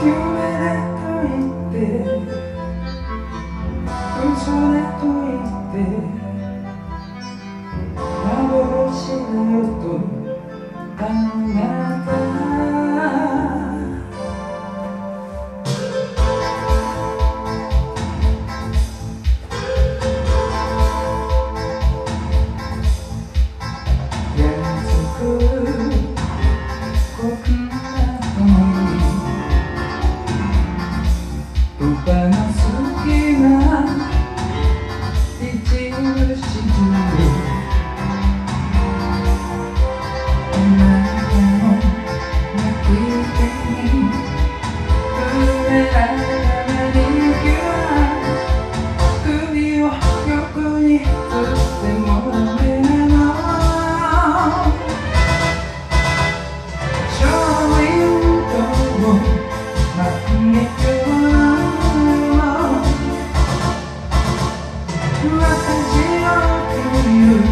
fiume dentro in te, un sole dentro in te. love Rock and you.